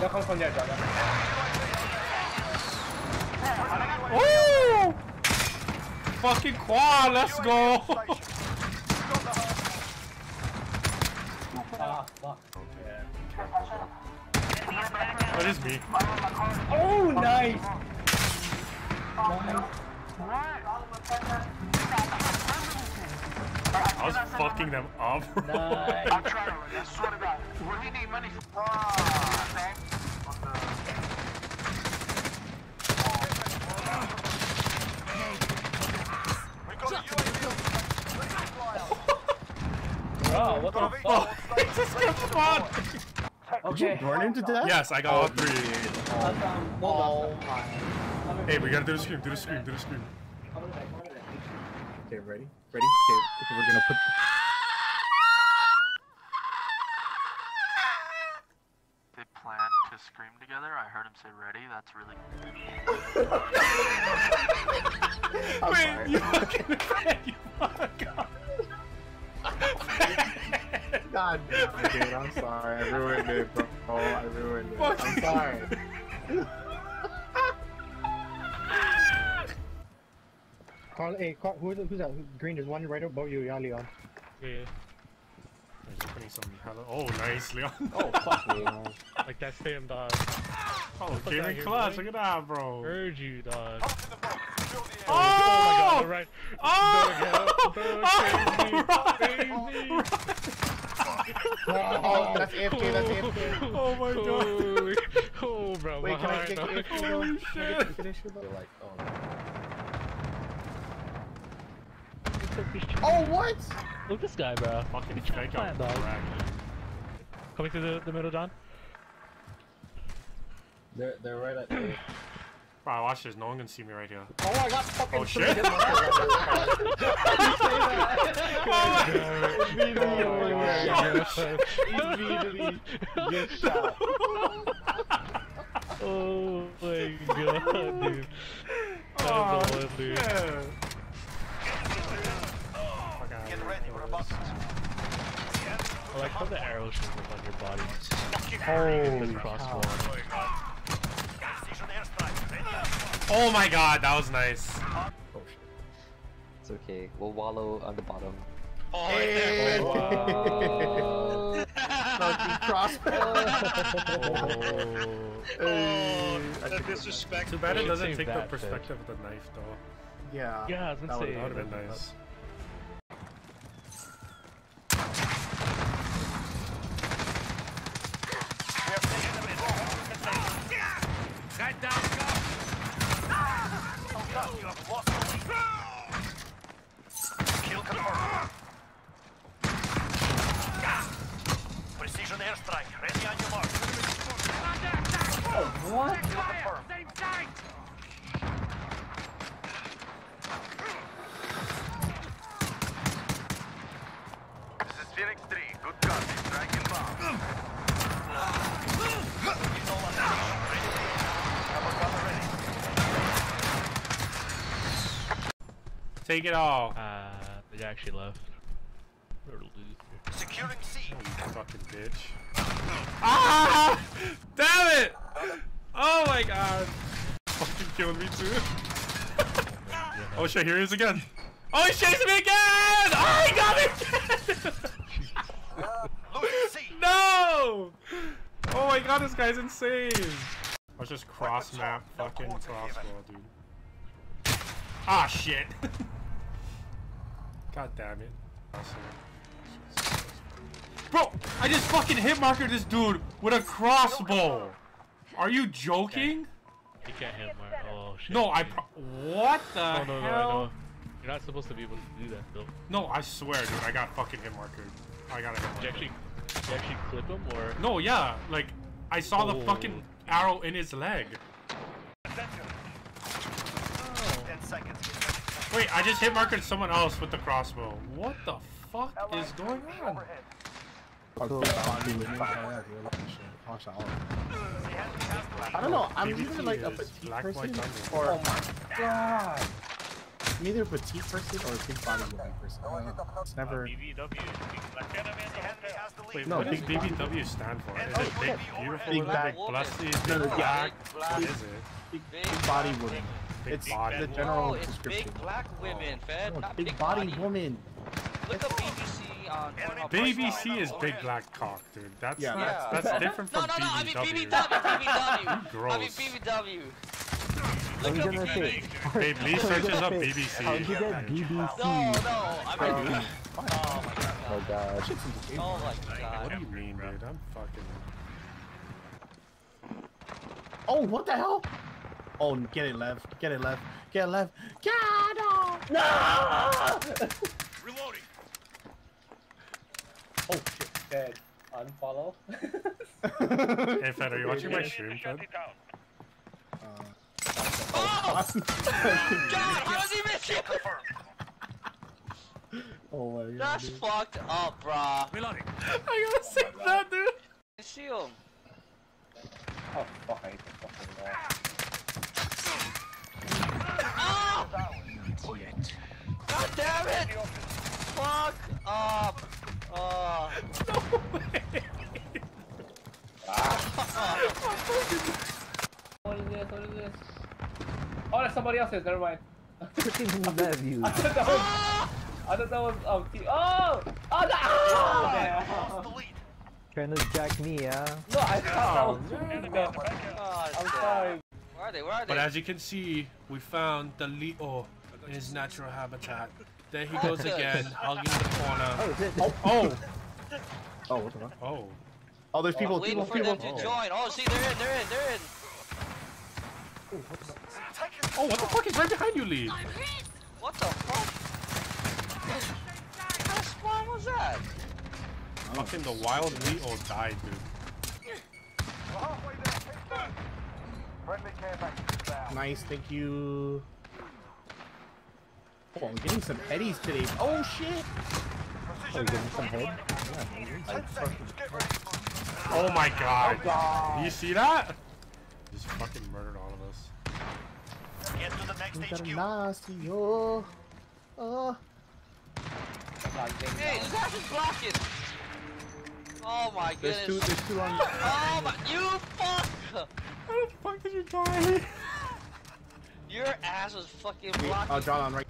They'll come from there. Ooh! Fucking quad, let's go! ah, fuck. Yeah. That is me. Oh, nice! Nice fucking them up. nice I'm trying I swear to God. We need money for. Thanks. We got a oh what the oh, fuck he just kept spawning. okay Did you Burn him to death? Yes, I got all three. um, Oh my. Hey, we gotta do the scream, do the scream, do the scream. Okay, ready? Ready? Okay, okay we're gonna put. They plan to scream together. I heard him say ready. That's really. I'm Wait, sorry. you fucking fan, you fuck God damn it, dude. I'm sorry. I ruined it, bro. Oh, I ruined it. Fuck I'm sorry. Carl, hey, Carl, who's, who's that? Green, there's one right above you, yeah, Leon. Yeah. I'm just putting some hello. Oh, nice, Leon. Oh, fuck me. Like that same dog. Oh, fuck gaming outta here, clutch. Look at that, bro. Heard you, dog. Oh! Oh my god, right. Oh! Oh! Baby! Oh, that's AFK, that's AFK. Oh my god. Oh, bro. Wait, can I behind, get dog. AFK? Holy shit. get the finisher though? Like, oh. Oh, what? Look at this guy, bro. Fucking Good job fake playing, out dog. crack. Coming through the, the middle, John. They're, they're right at the... Bro, watch this. No one can see me right here. Oh, I got fucking Oh three shit. hit markers. Immediately get shot. Oh my god, dude. Oh, That was oh, the one, dude. yeah. Fuck outta Get here. ready, we're about to. I like how the arrow shows up on your body. Holy The crossbow. Oh my god, that was nice. Oh shit. It's okay. We'll wallow on the bottom. Oh, hey! Oh, wow. Fucking crossbow. Oh. Hey, I the should- disrespect. Too bad it doesn't take the that, perspective of the knife, though. Yeah. Yeah, I was gonna that say, That would uh, have would've been nice. Kill confirmed. Precision airstrike. Ready on your mark. what Kill confirmed. This is Phoenix 3. Good copy. Strike inbound. He's all on station. Ready. Chopper gunner ready. Take it all. Uh, they actually left. Turtle dude. Securing C. You fucking bitch. Ah! Damn it! Oh my god. Fucking killed me too. oh shit, here he is again. Oh, he's chasing me again! Oh, he got me again! No! Oh my god, this guy's insane. I was just cross map fucking crossbow, dude. Ah, shit. God damn it. Bro, I just fucking hit marker this dude with a crossbow. Are you joking? He can't hit my. Oh shit. No, I. Pro what the Oh no, no, I hell? know. You're not supposed to be able to do that though. No, I swear, dude, I got fucking hit marker. I got a hit Did you marker. actually, did you actually clip him or? No, yeah, like I saw the Oh. fucking arrow in his leg. Wait, I just hit markered someone else with the crossbow. What the fuck is going on? Overhead. Watch. I don't know. I'm PvP either like a petite Black person or oh my god I'm either a petite person or a big body moving person. I don't. It's never. The enemy has Wait, No, what does big BBW stand for? Is it big, beautiful, Big women, back. big blessed, big No, no, black? Big What black. is it? Big, Big big body woman. Big It's body. the No, general it's description. big black women, oh. fed, No, big, big body, body. woman. Look up BBC on BBC is right big black cock, dude. That's Yeah, not, that's- that's different No, from no, no. I mean BBW. BBW. BBW. I mean BBW. Look was up. BBC. Babe, Lee searches up BBC. How'd you get BBC? No, no. I mean. Oh my god. Oh god. Oh my god. What do you mean, dude? I'm fucking. Oh, what the hell? Oh, get it left. Get it left. Get it left. Get it! No! Reloading. Oh, shit. Dead. Unfollow. Hey, Fed, are you watching my stream, Fed? Oh god, how does he miss you? oh my god. That's dude. fucked up, bruh. Reloading. I gotta say that, dude. See him. Oh fuck! I hate the fucking wall. Ah! God damn it! Fuck up! Oh. What is this? What is this? Oh, that's somebody else's. Never mind. Freaking love you. I thought that was. I thought that was. Um, T- oh! Oh no! Oh, damn. The. Trying to jack me, yeah? No, I thought Oh, that was. No. Oh, I'm sorry. Where are they? Where are they? But as you can see, we found the Leo in his natural habitat. There he goes again, hugging the corner. Oh, is it? Oh, oh, Oh, what the fuck? oh. Oh, there's oh, people, Waiting people, for people. them to join. Oh, see, they're in, they're in, they're in. Oh, what the fuck is right behind you, Lee? What the fuck? What kind of spawn was that? Fucking the wild Leo died, dude. We're halfway there. Friendly care package down. Nice, thank you. Oh, I'm getting some eddies today. Oh, shit. Precision give me some head. Ten seconds. Get ready to move. Oh my god. Oh, you see that? Just fucking murdered all of us. Get to the next We got a HQ. nasty, yo. Oh. Hey, this ass is blocking. Oh my goodness. There's two, goodness. there's two on. Oh my, you fuck! How the fuck did you die? Your ass was fucking Wait, blocking. uh, John on right.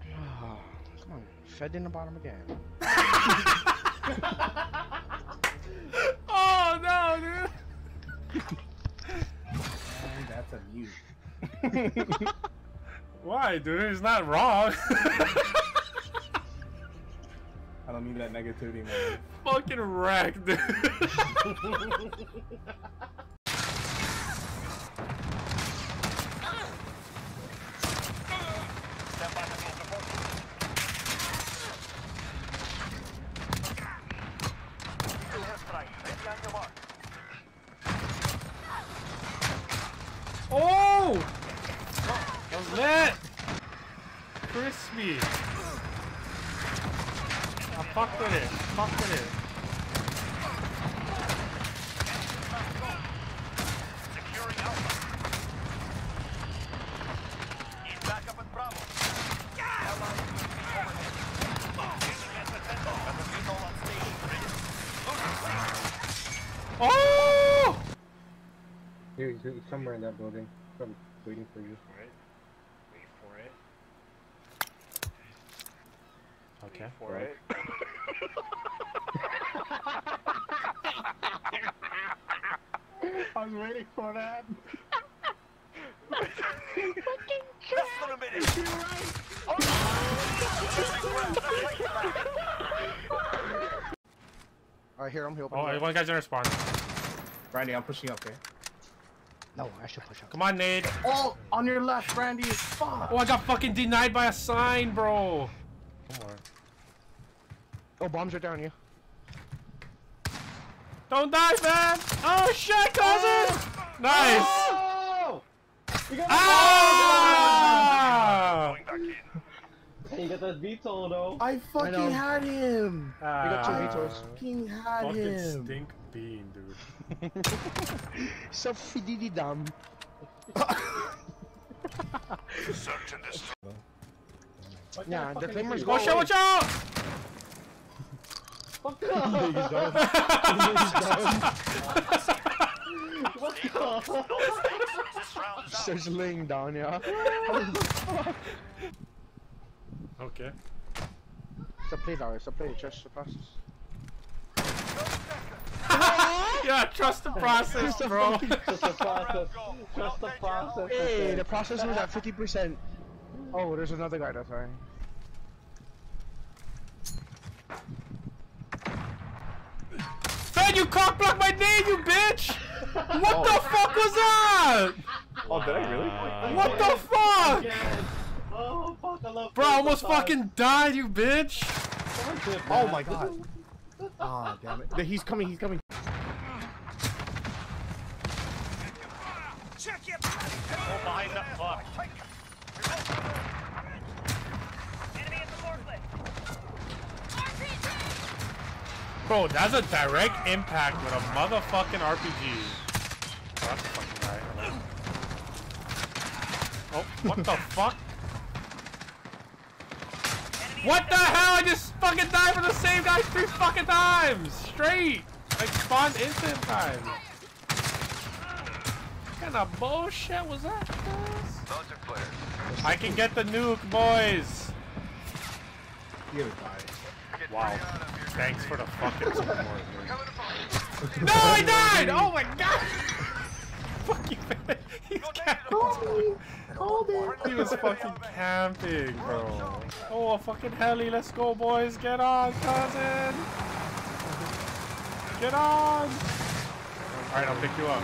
Come on, fed in the bottom again. Oh no, dude. And that's a mute. Why, dude? He's not wrong. I don't need that negativity, man. fucking wrecked, dude. Stand by for close support. Airstrike. Ready on your mark. Oh! That was lit! Crispy! I fuck with it. Fuck with it. Securing Alpha. Need backup at Bravo. Allied UAV overhead. Engaging at defender. And the vehicle on station. Losing ground. Oh! He's he's somewhere in that building. Probably waiting for you. Right. Wait for it. Okay. Wait for it. I was waiting for that. Less than a minute. You're right. Oh, Losing ground. Take it back. Alright, here, I'm helping. Oh, you. one guy's in response. Randy, I'm pushing up, okay? No, I should push up. Come on, Nate. Oh, on your left, Randy. Fuck. Oh, I got fucking denied by a sign, bro. Come on. Oh, bombs are down, yeah. Don't die, man! Oh shit, cousin! Nice! Oh! You got Ah! Going back. You got that veto though. I fucking know. had him. You got two vetoes. Fucking had Fucking him. stink bean, dude. So fididi dum. Search and destroy. Yeah, the claimer's Watch out, going. watch out! Fuck He's off! done. He's done. What Eagle, no mistakes. This round's out. Starts laying down, yeah. Okay. Stop play, Larry. Stop play. Trust the process. yeah, trust the process, bro. Just the process. Just the process. Hey, the process was at 50%. Oh, there's another guy that's sorry. Man, you cock blocked my name, you bitch! What the fuck was that? Oh, did I really? What the fuck? Yes. Oh, fuck, I love Bro, I almost Purple fucking died, you bitch! Oh my god. Ah, damn it. He's coming, he's coming. Check your Oh, behind that fuck. Enemy at the forklift. Bro, that's a direct impact with a motherfucking RPG. Oh, that's a fucking guy. Oh, what the fuck? What the hell? I just fucking died for the same guy three fucking times! Straight! Like spawned instant time. What kind of bullshit was that, guys? Those are clear. I can get the nuke, boys! You're gonna die. Wow. Thanks for the fucking support. No, I died! Oh my god! Fuck you, man. He's camping. He was fucking camping, bro. Oh, a fucking heli. Let's go, boys. Get on, cousin. Get on. Alright, I'll pick you up.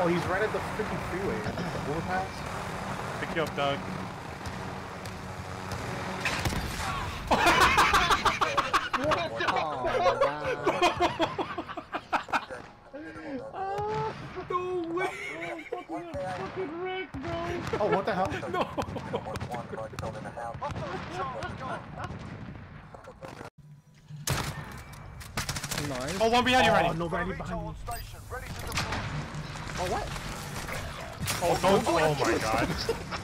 Oh, he's right at the freaking freeway. The overpass. Pick you up, Doug. no way! Oh, what the hell? No! Nice. Oh, one behind you, Oh, ready. nobody behind me. Ready to deploy. Oh, what? Oh, oh don't. Oh my god.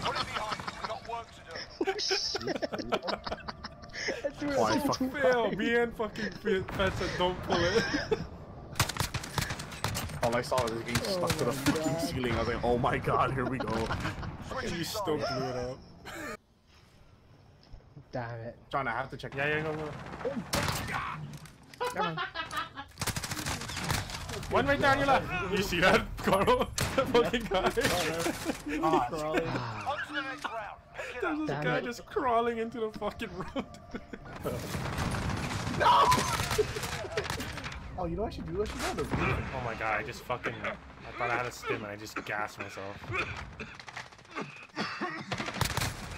Put it behind you. We've got work to do. Oh, I fucking Fail. Me and fucking Fed said don't pull it. All I saw was it being stuck to the oh, god. fucking ceiling. I was like, oh my god, here we go. You still blew it up. Damn it. John, I have to check. Yeah, yeah, go, go. One right there on your left. You see that, Carl? That fucking guy. On to the next round. Pick it up. There's this Damn guy it. just crawling into the fucking road. Oh, you know what I should do? I should go to the roof. oh my god, I just fucking. I thought I had a stim and I just gassed myself.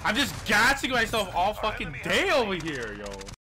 I'm just gassing myself all fucking day over here, yo.